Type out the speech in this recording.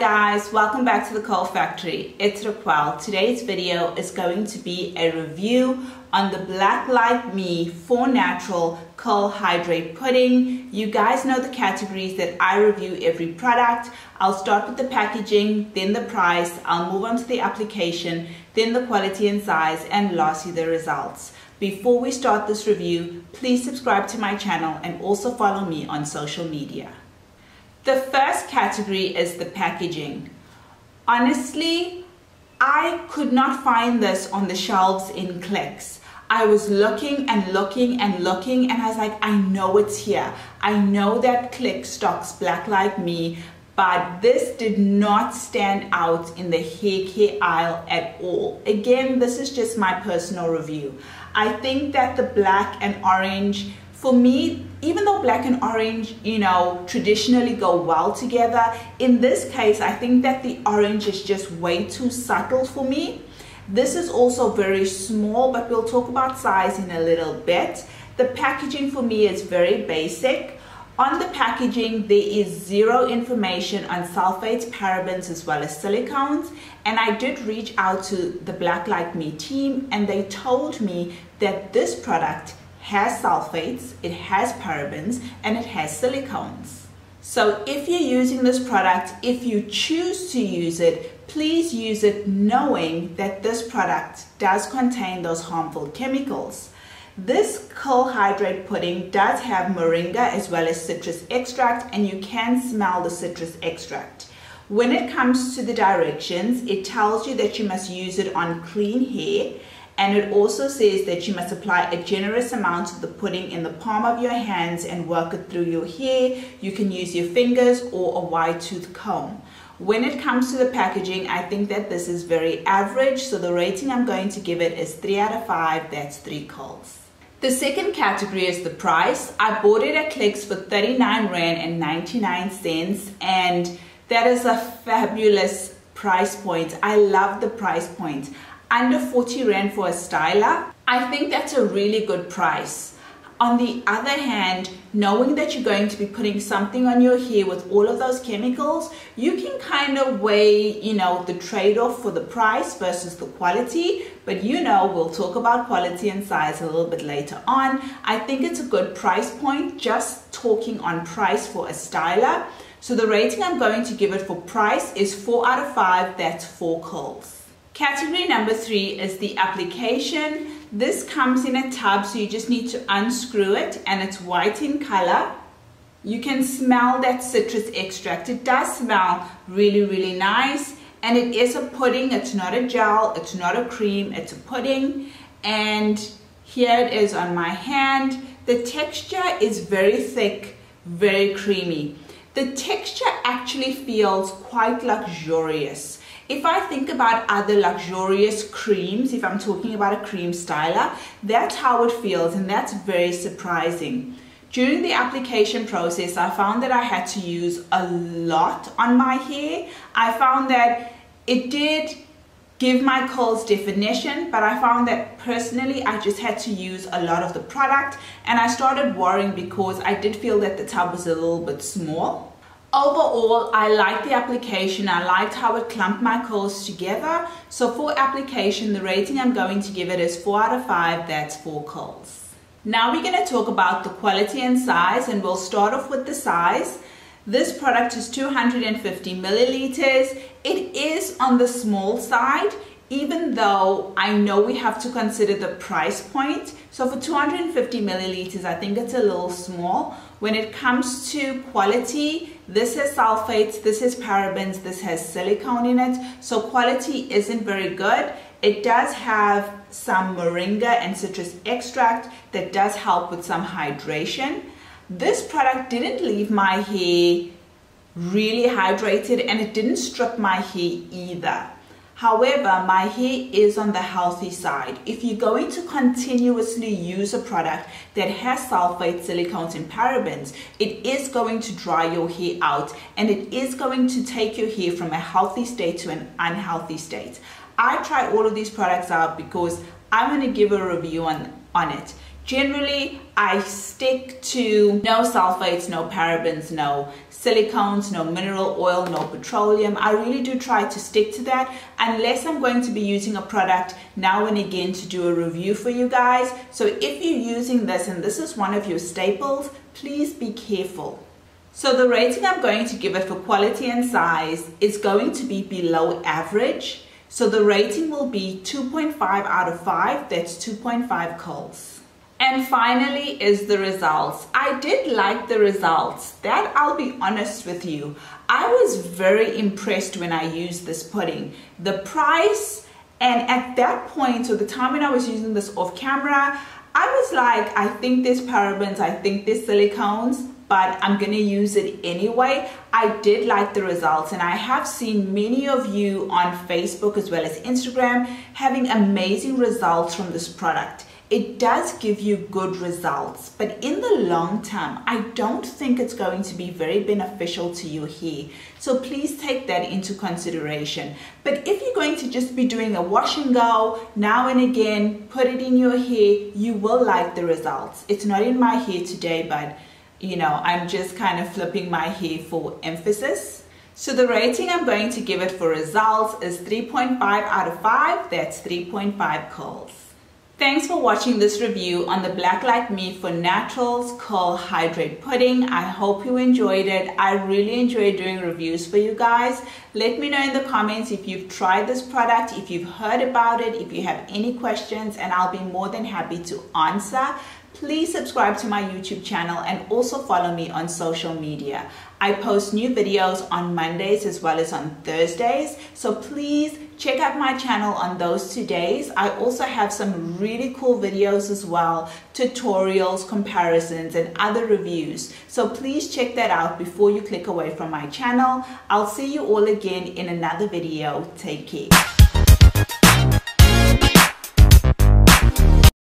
guys, welcome back to the Curl Factory. It's Raquel. Today's video is going to be a review on the Black Like Me 4 Natural Curl Hydrate Pudding. You guys know the categories that I review every product. I'll start with the packaging, then the price, I'll move on to the application, then the quality and size, and lastly the results. Before we start this review, please subscribe to my channel and also follow me on social media. The first category is the packaging. Honestly, I could not find this on the shelves in Clicks. I was looking and looking and looking and I was like, I know it's here. I know that Clicks stocks Black Like Me, but this did not stand out in the hair care aisle at all. Again, this is just my personal review. I think that the black and orange for me, even though black and orange, you know, traditionally go well together, in this case, I think that the orange is just way too subtle for me. This is also very small, but we'll talk about size in a little bit. The packaging for me is very basic. On the packaging, there is zero information on sulfates, parabens, as well as silicones. And I did reach out to the Black Like Me team and they told me that this product has sulfates, it has parabens, and it has silicones. So if you're using this product, if you choose to use it, please use it knowing that this product does contain those harmful chemicals. This curl hydrate pudding does have moringa as well as citrus extract and you can smell the citrus extract. When it comes to the directions, it tells you that you must use it on clean hair and it also says that you must apply a generous amount of the pudding in the palm of your hands and work it through your hair. You can use your fingers or a wide tooth comb. When it comes to the packaging, I think that this is very average. So the rating I'm going to give it is 3 out of 5. That's 3 curls. The second category is the price. I bought it at Clicks for 39 Rand and 99 cents. And that is a fabulous price point. I love the price point under 40 Rand for a styler, I think that's a really good price. On the other hand, knowing that you're going to be putting something on your hair with all of those chemicals, you can kind of weigh, you know, the trade-off for the price versus the quality. But you know, we'll talk about quality and size a little bit later on. I think it's a good price point, just talking on price for a styler. So the rating I'm going to give it for price is 4 out of 5, that's 4 curls. Category number three is the application. This comes in a tub, so you just need to unscrew it and it's white in color. You can smell that citrus extract. It does smell really, really nice. And it is a pudding. It's not a gel. It's not a cream. It's a pudding. And here it is on my hand. The texture is very thick, very creamy. The texture actually feels quite luxurious. If I think about other luxurious creams, if I'm talking about a cream styler, that's how it feels and that's very surprising. During the application process, I found that I had to use a lot on my hair. I found that it did give my curls definition, but I found that personally I just had to use a lot of the product and I started worrying because I did feel that the tub was a little bit small. Overall, I liked the application. I liked how it clumped my curls together. So for application, the rating I'm going to give it is 4 out of 5. That's 4 curls. Now we're going to talk about the quality and size and we'll start off with the size. This product is 250 milliliters. It is on the small side even though I know we have to consider the price point. So for 250 milliliters, I think it's a little small. When it comes to quality, this has sulfates, this has parabens, this has silicone in it. So quality isn't very good. It does have some moringa and citrus extract that does help with some hydration. This product didn't leave my hair really hydrated and it didn't strip my hair either. However, my hair is on the healthy side. If you're going to continuously use a product that has sulfate, silicones, and parabens, it is going to dry your hair out and it is going to take your hair from a healthy state to an unhealthy state. I try all of these products out because I'm going to give a review on, on it. Generally, I stick to no sulfates, no parabens, no silicones, no mineral oil, no petroleum. I really do try to stick to that unless I'm going to be using a product now and again to do a review for you guys. So if you're using this and this is one of your staples, please be careful. So the rating I'm going to give it for quality and size is going to be below average. So the rating will be 2.5 out of 5, that's 2.5 curls. And finally is the results. I did like the results. That I'll be honest with you. I was very impressed when I used this pudding. The price and at that point, so the time when I was using this off camera, I was like, I think there's parabens, I think there's silicones, but I'm gonna use it anyway. I did like the results and I have seen many of you on Facebook as well as Instagram having amazing results from this product it does give you good results, but in the long term, I don't think it's going to be very beneficial to your hair. So please take that into consideration. But if you're going to just be doing a wash and go now and again, put it in your hair, you will like the results. It's not in my hair today, but you know, I'm just kind of flipping my hair for emphasis. So the rating I'm going to give it for results is 3.5 out of 5. That's 3.5 curls. Thanks for watching this review on the Black Like Me for Naturals Curl Hydrate Pudding. I hope you enjoyed it. I really enjoy doing reviews for you guys. Let me know in the comments if you've tried this product, if you've heard about it, if you have any questions, and I'll be more than happy to answer. Please subscribe to my YouTube channel and also follow me on social media. I post new videos on Mondays as well as on Thursdays, so please check out my channel on those two days. I also have some really cool videos as well, tutorials, comparisons, and other reviews. So please check that out before you click away from my channel. I'll see you all again in another video. Take care.